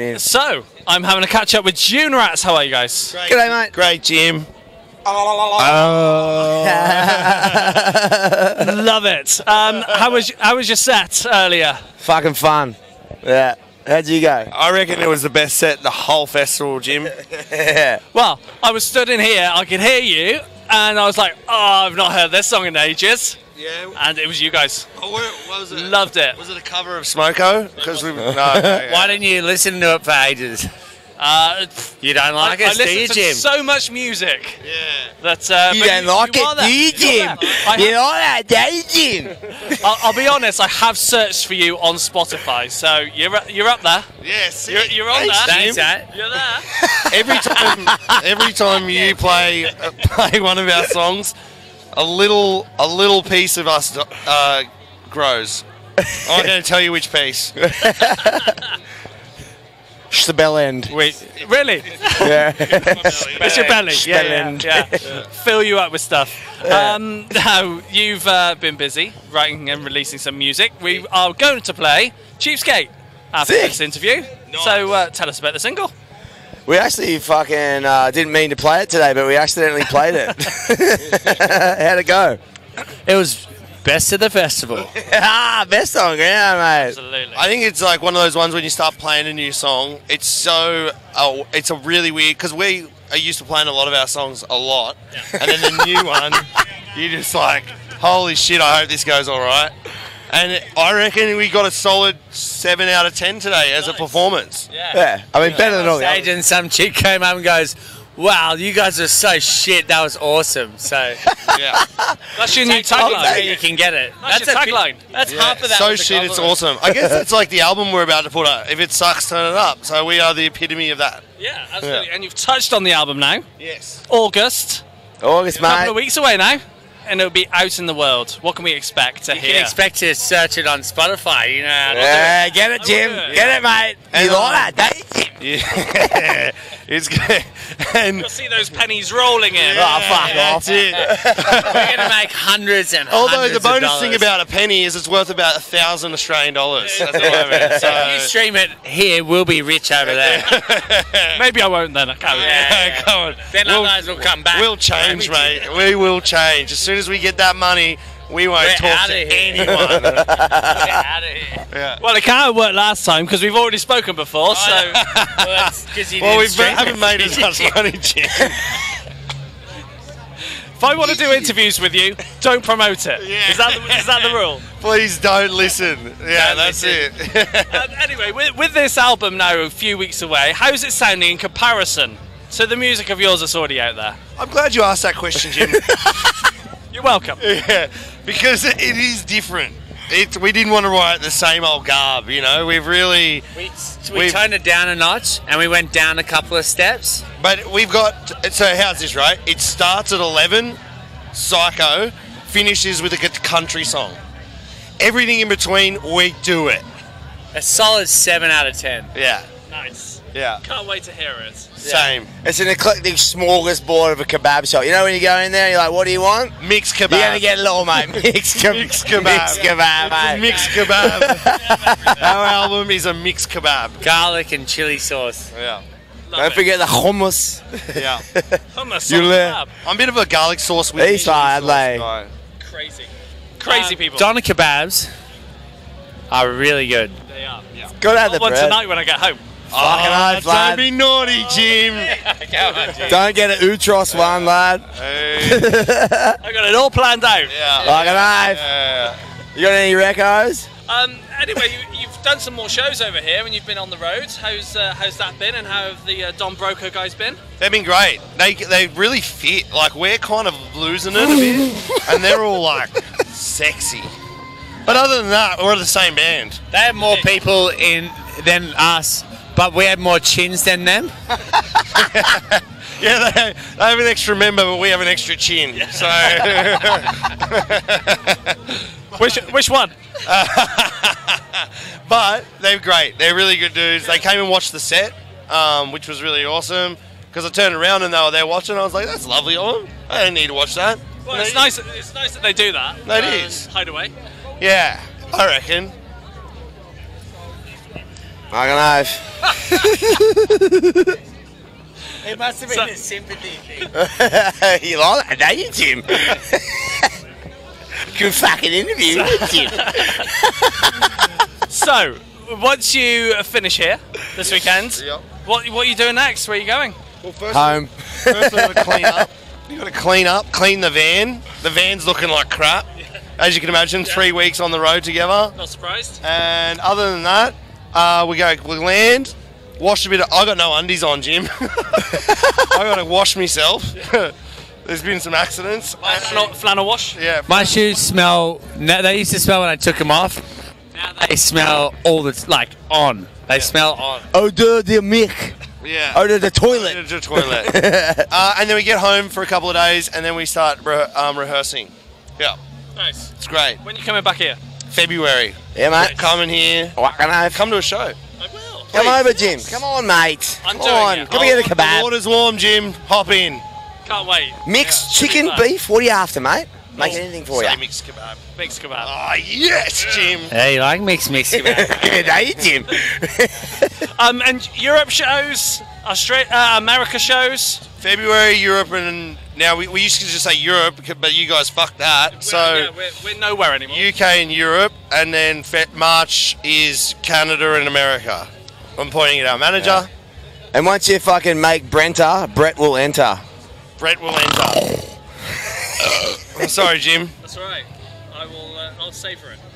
So, I'm having a catch up with Dune Rats. How are you guys? Great. G'day, mate. Great, Jim. Love it. Um, how was how was your set earlier? Fucking fun. Yeah. How'd you go? I reckon it was the best set the whole festival, Jim. yeah. Well, I was stood in here, I could hear you, and I was like, oh, I've not heard this song in ages. Yeah. And it was you guys. Oh, what, what was it? Loved it. Was it a cover of Smoko? Because we. No, okay. Why didn't you listen to it for ages? Uh, You don't I, like I it, do you, listened to Jim? so much music Yeah. that uh, You don't like you it, there. do you, You're Jim? You like that, do you, Jim? I'll, I'll be honest, I have searched for you on Spotify, so you're you're up there. Yes. You're, you're on Thanks, there. Jim. mate. You're there. Every time, every time you play uh, play one of our songs, a little a little piece of us uh, grows. I'm going to tell you which piece. It's the bell end. Wait, really? Yeah. It's your belly. Yeah, yeah, Spelling. yeah. Fill you up with stuff. Um, now, you've uh, been busy writing and releasing some music. We are going to play Cheapskate after Sick. this interview. So uh, tell us about the single. We actually fucking uh, didn't mean to play it today, but we accidentally played it. How'd it go? It was best of the festival. ah, best song, yeah, mate. Absolutely. I think it's like one of those ones when you start playing a new song. It's so oh, it's a really weird because we are used to playing a lot of our songs a lot, and then the new one, you're just like, holy shit! I hope this goes all right. And I reckon we got a solid seven out of ten today as a performance. Yeah, I mean, better than all the Stage others. and some chick came up and goes, "Wow, you guys are so shit. That was awesome." So Yeah, That's your new where tagline. you can get it. That's your a bit- tagline. That's Yeah. half of that. So was a shit, it's awesome. I guess it's like the album we're about to put out. If it sucks, turn it up. So we are the epitome of that. Yeah, absolutely. And you've touched on the album now. Yes. August, August, mate. a couple of mate. weeks away now, and it'll be out in the world. What can we expect to You hear? can expect to search it on Spotify. You know how to do it. Yeah, get it, Jim. will it. Get it, mate. And, you like that, don't you, Jim? Yeah, it's good. And You'll see those pennies rolling in. Oh, fuck off. that's it. We're gonna make hundreds and Although hundreds the bonus of thing about a penny is it's worth about a thousand Australian dollars. That's all I mean. if you stream it here, we'll be rich over there. Maybe I won't then. I can't. Yeah. come on. then We'll- others will come back. We'll change, mate. We will change. As soon as we get that money, we won't We're talk to anyone. Get out of here. yeah. Well, it can't worked last time because we've already spoken before. So well, that's 'cause you Well, we haven't made as much money, Jim. if I want to do interviews with you, don't promote it. Yeah. Is that the, is that the rule? Please don't listen. Yeah, Don't that's listen. it. um, anyway, with, with this album now a few weeks away, how's it sounding in comparison to the music of yours that's already out there? I'm glad you asked that question, Jim. You're welcome. yeah, because it it is different. It, we didn't want to write the same old garb, you know. We've really, We, we We've- toned it down a notch and we went down a couple of steps. but we've got. So how's this, right? It starts at 11, Psycho, finishes with a good country song. Everything in between, we do it. A solid 7 out of 10. Yeah, Nice. yeah, Can't wait to hear it. same. It's an eclectic smorgasbord of a kebab shop. You know when you go in there, you're like, what do you want? Mixed kebab. You're gonna get a little, mate. Mixed, keb- Mixed kebab. Mixed kebab, It's mate. mixed kebab. Our album is a mixed kebab. Garlic and chili sauce. Yeah, Don't forget the hummus. yeah. Hummus. You on le- kebab. I'm a bit of a garlic sauce with He's chili fine, sauce guy. Crazy. Crazy Um, people. Doner kebabs are really good. they are. Gotta have the One bread. tonight when I get home. Fucking Oh, oath, don't be naughty, Jim. Don't get an Utros one, lad. Hey, I got it all planned out. yeah. Fucking oath. Yeah. You got any recos? Um, anyway, you, you've done some more shows over here, and you've been on the road. How's uh, how's that been, and how have the uh, Don Broco guys been? They've been great. They they really fit. Like we're kind of losing it a bit, and they're all like sexy. But other than that, we're the same band. They have more people in than us, but we have more chins than them. Yeah, they, they have an extra member, but we have an extra chin. So Which which one? But they're great. They're really good dudes. They came and watched the set, um, which was really awesome. Because I turned around and they were there watching. I was like, "That's lovely of them. I don't need to watch that." Well, it's nice. It's nice that they do that. That um, is. Hideaway. Yeah, I reckon. I don't know. It must have been So- a sympathy thing. you like that, don't you, Jim? Good fucking interview, Jim. So, once you finish here this weekend, Yep. what what are you doing next? Where are you going? Well, first, Home. first we've got to clean up. You've got to clean up, clean the van. The van's looking like crap. As you can imagine, three weeks on the road together. Not surprised. And other than that, uh, we go, we land, wash a bit of. I got no undies on, Jim. I got to wash myself. There's been some accidents. Flannel, flannel wash. Yeah. My shoes smell. No, they used to smell when I took them off. Now they smell all the like on. They smell on. Odor de milk. Yeah. Odor de toilet. to the toilet. uh, and then we get home for a couple of days, and then we start re- um, rehearsing. Yeah, Nice. it's great. When you coming back here? February, Yeah, mate. coming here. What can I have? Come to a show. I will. Come Please. over, Jim. Come on, mate. I'm Come doing on. it. Come and get a The kebab. water's warm, Jim. Hop in. Can't wait. Mixed Yeah. chicken, Should be beef. What are you after, mate? Make Oh, anything for you. Say mixed kebab. Mixed kebab. Oh yes, Jim. Hey, you like mix mix kebab? Good day, Jim. Um, and Europe shows, Australia, uh, America shows. February, Europe, and now we, we used to just say Europe, but you guys fucked that. So yeah, we're, we're nowhere anymore. UK and Europe, and then Fe- March is Canada and America. I'm pointing at our manager. and once you fucking make Brenta, Brett will enter. Brett will enter. I'm sorry, Jim. That's all right. I will. Uh, I'll savor it.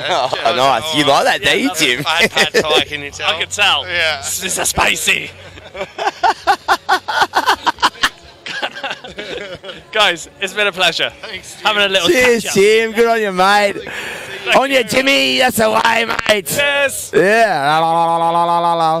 Oh, nice. You like that, Yeah, do you, Jim? I had pad thai, can you tell? I can tell. Yeah. This is a spicy. Guys, it's been a pleasure. Thanks, Jim. Having a little Cheers, catch up. Jim. Good on you, mate. On you, Jimmy. That's the way, mate. Cheers. Yeah. La, la, la, la, la, la, la.